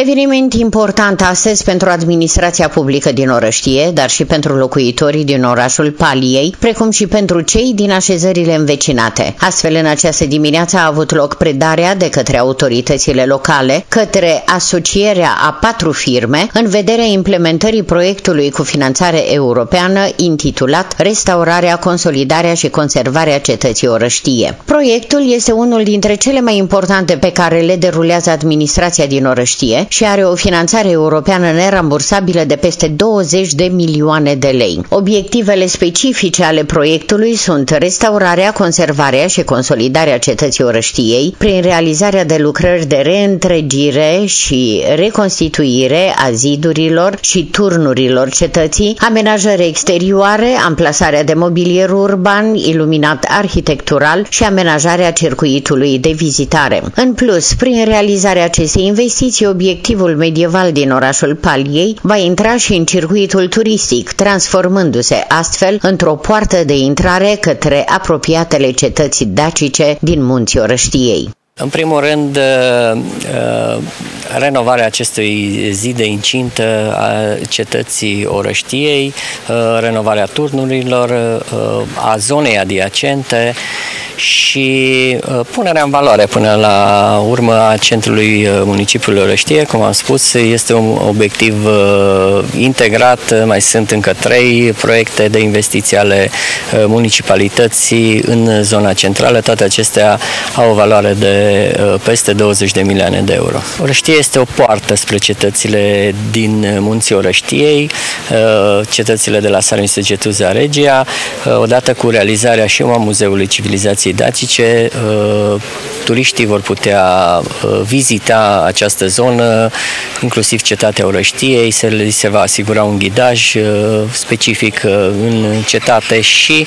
Eveniment important astăzi pentru administrația publică din Orăștie, dar și pentru locuitorii din orașul Paliei, precum și pentru cei din așezările învecinate. Astfel, în această dimineață a avut loc predarea de către autoritățile locale către asocierea a patru firme în vederea implementării proiectului cu finanțare europeană intitulat Restaurarea, consolidarea și conservarea cetății Orăștie. Proiectul este unul dintre cele mai importante pe care le derulează administrația din Orăștie și are o finanțare europeană nerambursabilă de peste 20 de milioane de lei. Obiectivele specifice ale proiectului sunt restaurarea, conservarea și consolidarea cetății orăștiei prin realizarea de lucrări de reîntregire și reconstituire a zidurilor și turnurilor cetății, amenajări exterioare, amplasarea de mobilier urban, iluminat arhitectural și amenajarea circuitului de vizitare. În plus, prin realizarea acestei investiții, obiectivele obiectivul medieval din orașul Paliei va intra și în circuitul turistic, transformându-se astfel într-o poartă de intrare către apropiatele cetăți dacice din munții Orăștiei. În primul rând, uh, uh, renovarea acestui zid de incintă a cetății Orăștiei, uh, renovarea turnurilor, a zonei adiacente, și uh, punerea în valoare până la urmă a centrului uh, municipiului Orăștie. Cum am spus, este un obiectiv uh, integrat. Mai sunt încă trei proiecte de investiții ale municipalității în zona centrală. Toate acestea au o valoare de peste 20 de milioane de euro. Orăștie este o poartă spre cetățile din munții Orăștiei, cetățile de la Sarin Săgetuza Regia, odată cu realizarea și a Muzeului Civilizației destinații dacice, uh, turiștii vor putea uh, vizita această zonă, inclusiv cetatea Orăștiei, se le se va asigura un ghidaj uh, specific în cetate și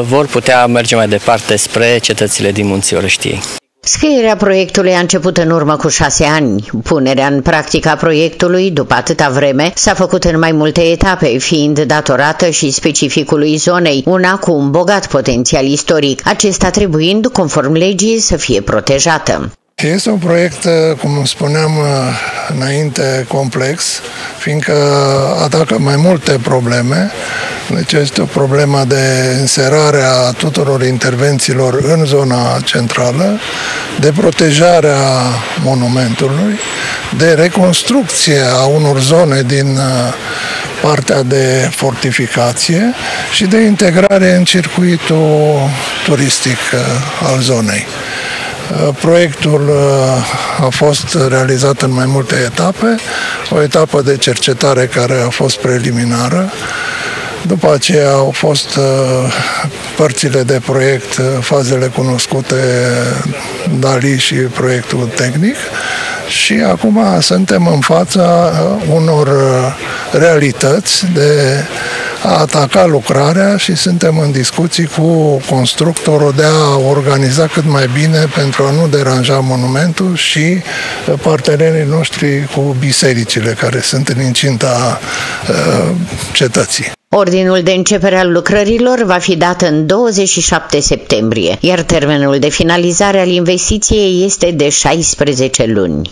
vor putea merge mai departe spre cetățile din munții Orăștiei. Scrierea proiectului a început în urmă cu șase ani. Punerea în practică a proiectului, după atâta vreme, s-a făcut în mai multe etape, fiind datorată și specificului zonei, una cu un bogat potențial istoric, acesta trebuind, conform legii, să fie protejată. Este un proiect, cum spuneam înainte, complex, fiindcă atacă mai multe probleme. Deci este o problemă de înserare a tuturor intervențiilor în zona centrală, de protejarea monumentului, de reconstrucție a unor zone din uh, partea de fortificație și de integrare în circuitul turistic uh, al zonei. Uh, proiectul a fost realizat în mai multe etape, o etapă de cercetare care a fost preliminară, după aceea au fost uh, părțile de proiect, uh, fazele cunoscute, DALI și proiectul tehnic. Și acum suntem în fața uh, unor realități de a ataca lucrarea și suntem în discuții cu constructorul de a organiza cât mai bine pentru a nu deranja monumentul și partenerii noștri cu bisericile care sunt în incinta uh, cetății. Ordinul de începere al lucrărilor va fi dat în 27 septembrie, iar termenul de finalizare al investiției este de 16 luni.